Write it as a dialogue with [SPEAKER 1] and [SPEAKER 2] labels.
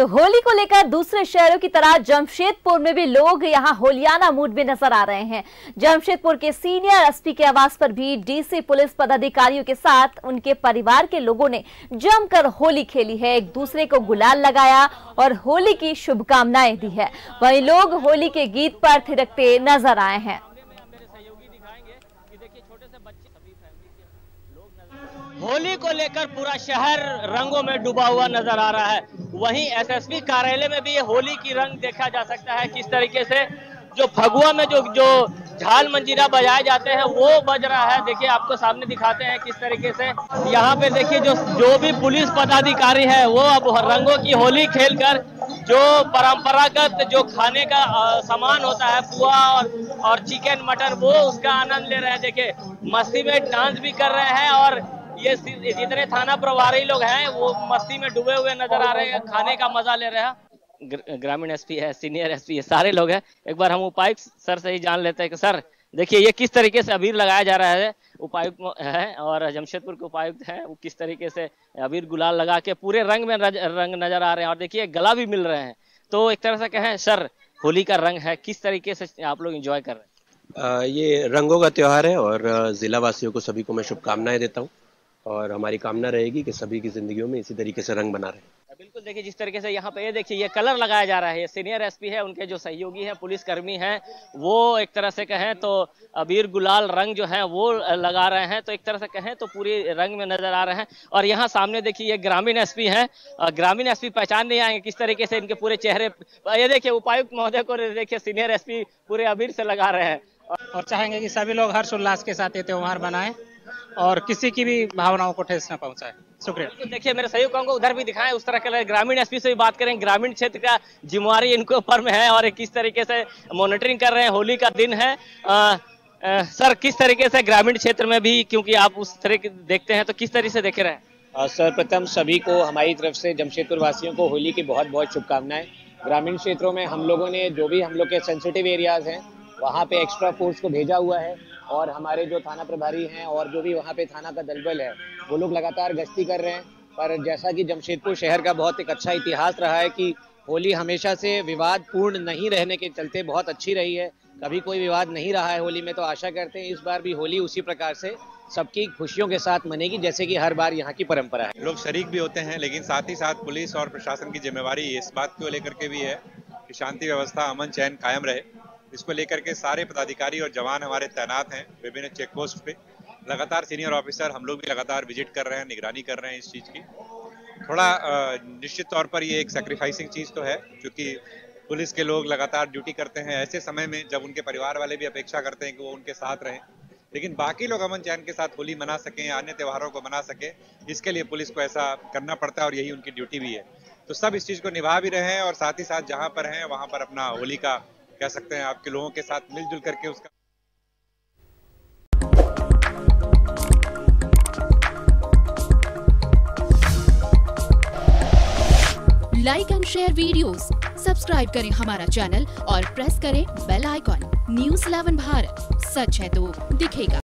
[SPEAKER 1] तो होली को लेकर दूसरे शहरों की तरह जमशेदपुर में भी लोग यहाँ होलियाना मूड में नज़र आ रहे हैं। जमशेदपुर के सीनियर एसपी के आवास पर भी डीसी पुलिस पदाधिकारियों के साथ उनके परिवार के लोगों ने जमकर होली खेली है। एक दूसरे को गुलाल लगाया और होली की शुभकामनाएँ दी है। वहीं लोग होली के गीत पर थिरकते नज़र आए हैं।
[SPEAKER 2] होली को लेकर पूरा शहर रंगों में डूबा हुआ नज़र आ रहा है। वहीं एसएसपी कार्यालय में भी ये होली की रंग देखा जा सकता है। किस तरीके से जो फगुआ में जो जो झाल मंजीरा बजाए जाते हैं, वो बज रहा है। देखिए, आपको सामने दिखाते हैं किस तरीके से। यहाँ पे देखिए, जो जो भी पुलिस पदाधिकारी है, वो अब रंगों की होली खेलकर जो परंपरागत जो खाने का सामान होता है, पुआ और और चिकन, मटन, वो उसका आनंद ले रहे हैं। देखिए, मस्ती में डांस भी कर रहे हैं और ये जितने थाना प्रभारी लोग हैं वो मस्ती में डूबे हुए नज़र आ रहे हैं खाने का मज़ा ले रहे हैं। ग्रामीण एसपी है सीनियर एसपी है सारे लोग हैं। एक बार हम उपायुक्त सर से ही जान लेते हैं कि सर देखिए ये किस तरीके से अबीर लगाया जा रहा है? उपायुक्त है और जमशेदपुर के उपायुक्त हैं वो किस तरीके से अबीर गुलाल लगा के पूरे रंग में रज, रंग नज़र आ रहे हैं। और देखिए गला भी मिल रहे हैं। तो एक तरह से कहें सर होली का रंग है किस तरीके से आप लोग इंजॉय कर रहे हैं?
[SPEAKER 3] ये रंगों का त्योहार है और जिला वासियों को सभी को मैं शुभकामनाएँ देता हूँ। और हमारी कामना रहेगी कि सभी की जिंदगियों में इसी तरीके से रंग बना रहे।
[SPEAKER 2] बिल्कुल देखिए जिस तरीके से यहाँ पे ये देखिए ये कलर लगाया जा रहा है ये सीनियर एसपी है उनके जो सहयोगी हैं पुलिसकर्मी हैं वो एक तरह से कहें तो अबीर गुलाल रंग जो है वो लगा रहे हैं तो एक तरह से कहें तो पूरी रंग में नज़र आ रहे हैं। और यहाँ सामने देखिए ये ग्रामीण एसपी हैं ग्रामीण एसपी पहचान नहीं आएँगे किस तरीके से इनके पूरे चेहरे ये देखिए उपायुक्त महोदय को देखिए सीनियर एसपी पूरे अबीर से लगा रहे हैं।
[SPEAKER 4] और चाहेंगे कि सभी लोग हर्ष उल्लास के साथ ये त्यौहार बनाए और किसी की भी भावनाओं को ठेस न पहुँचाए। शुक्रिया।
[SPEAKER 2] तो देखिए मेरे सहयोग को उधर भी दिखाएँ उस तरह के ग्रामीण एसपी से भी बात करें ग्रामीण क्षेत्र का जिम्मेवारी इनके ऊपर में है और किस तरीके से मॉनिटरिंग कर रहे हैं होली का दिन है। आ, आ, सर किस तरीके से ग्रामीण क्षेत्र में भी क्योंकि आप उस तरह देखते हैं तो किस तरीके से देख रहे हैं?
[SPEAKER 5] सर्वप्रथम सभी को हमारी तरफ़ से जमशेदपुर वासियों को होली की बहुत बहुत शुभकामनाएँ। ग्रामीण क्षेत्रों में हम लोगों ने जो भी हम लोग के सेंसिटिव एरियाज़ हैं वहाँ पे एक्स्ट्रा फोर्स को भेजा हुआ है। और हमारे जो थाना प्रभारी हैं और जो भी वहाँ पे थाना का दलबल है, वो लोग लगातार गश्ती कर रहे हैं। पर जैसा कि जमशेदपुर शहर का बहुत एक अच्छा इतिहास रहा है कि होली हमेशा से विवाद पूर्ण नहीं रहने के चलते बहुत अच्छी रही है। कभी कोई विवाद नहीं रहा है होली में तो आशा करते हैं इस बार भी होली उसी प्रकार से सबकी खुशियों के साथ मनेगी, जैसे कि हर बार यहाँ की परंपरा है।
[SPEAKER 6] लोग शरीक भी होते हैं, लेकिन साथ ही साथ पुलिस और प्रशासन की जिम्मेवारी इस बात को लेकर के भी है कि शांति व्यवस्था, अमन, चैन कायम रहे। इसको लेकर के सारे पदाधिकारी और जवान हमारे तैनात हैं विभिन्न चेक पोस्ट पे। लगातार सीनियर ऑफिसर हम लोग भी लगातार विज़िट कर रहे हैं, निगरानी कर रहे हैं इस चीज़ की। थोड़ा निश्चित तौर पर ये एक सेक्रीफाइसिंग चीज़ तो है, क्योंकि पुलिस के लोग लगातार ड्यूटी करते हैं। ऐसे समय में जब उनके परिवार वाले भी अपेक्षा करते हैं कि वो उनके साथ रहें, लेकिन बाकी लोग अमन चैन के साथ होली मना सकें, अन्य त्योहारों को मना सके, इसके लिए पुलिस को ऐसा करना पड़ता है और यही उनकी ड्यूटी भी है। तो सब इस चीज़ को निभा भी रहे हैं और साथ ही साथ जहाँ पर हैं, वहाँ पर अपना होली का कह सकते हैं आपके लोगों के साथ मिलजुल करके उसका
[SPEAKER 7] like and share videos, subscribe करें हमारा चैनल और प्रेस करें बेल आइकॉन न्यूज़ 11 भारत सच है तो दिखेगा।